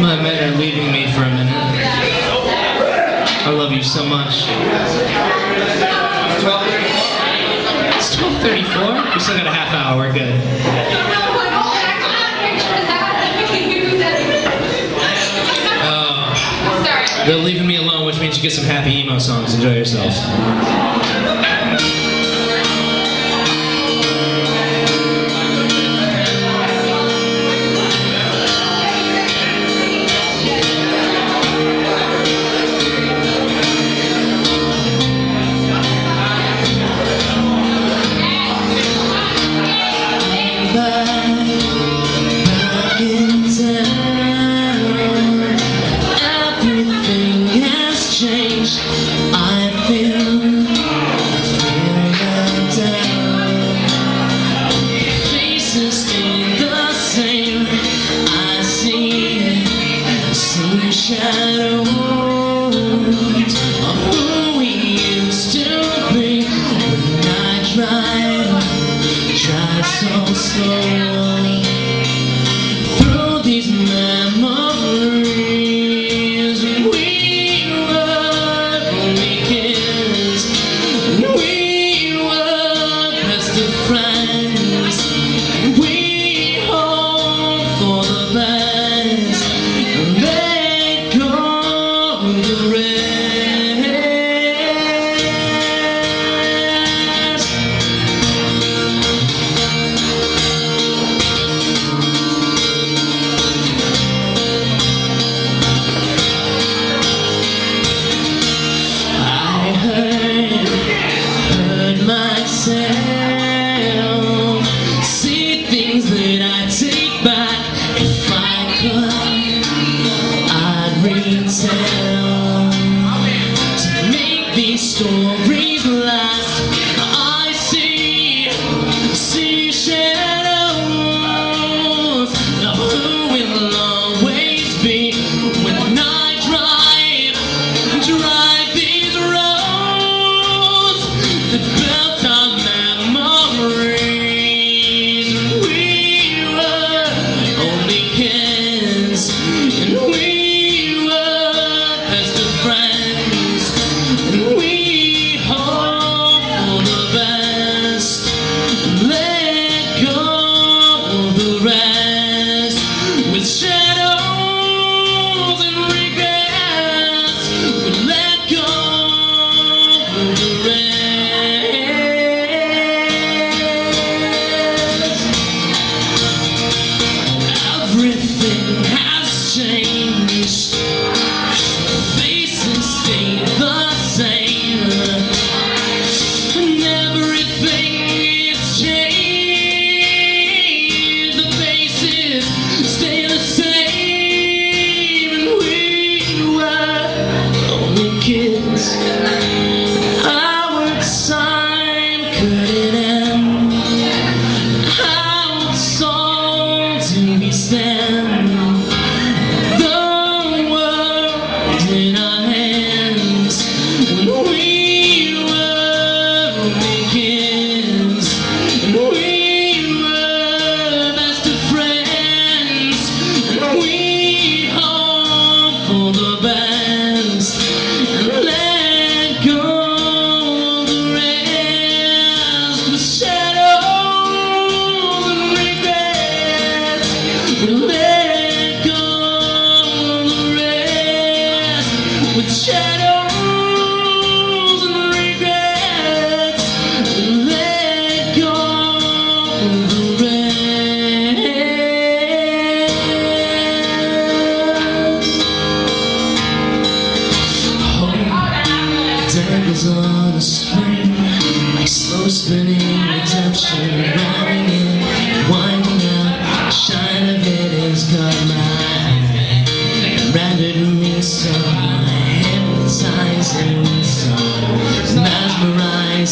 My men are leaving me for a minute. I love you so much. It's 12.34? We still got a half hour, we're good. Oh. They're leaving me alone, which means you get some happy emo songs. Enjoy yourself. so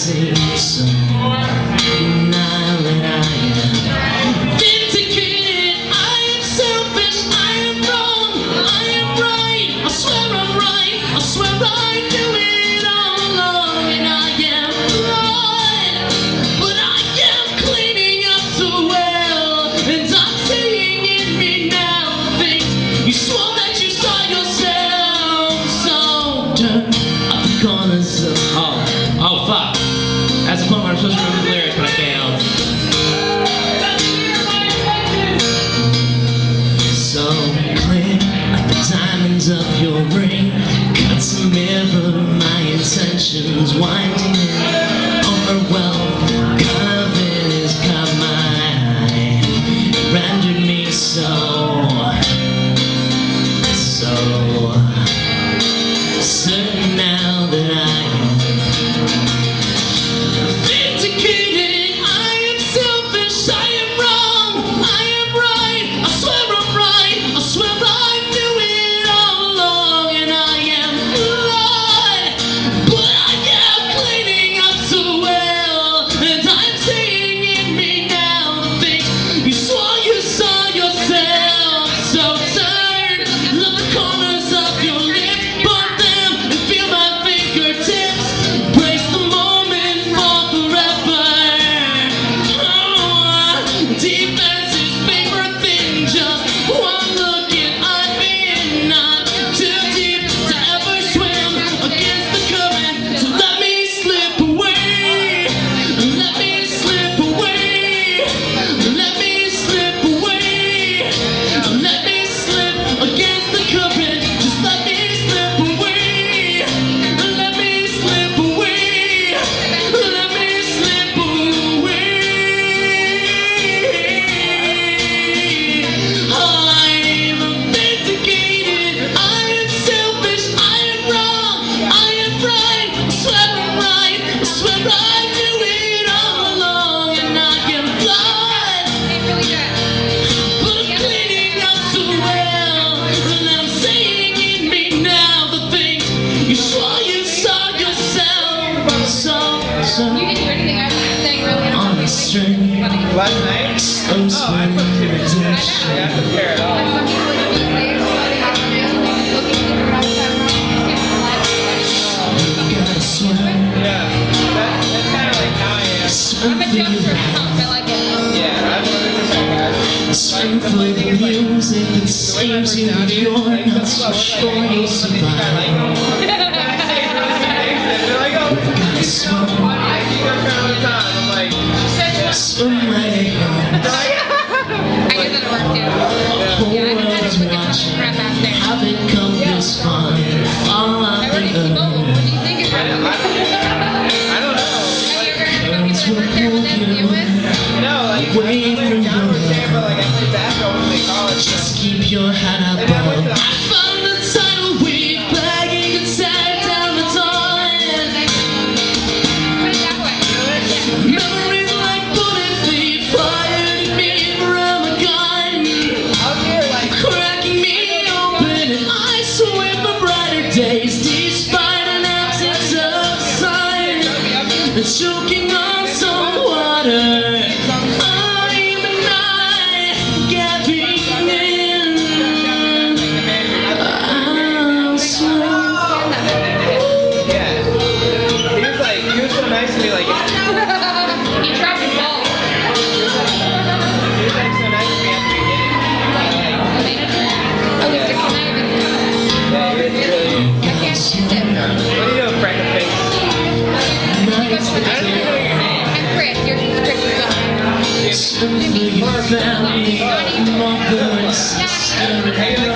see. last night? Oh, I put two in. Actually, I don't care at all. I'm a jumper. I like it. Yeah, I'm a Spring for the music that stays. Like, Yes. Oh to me, my family, my parents, and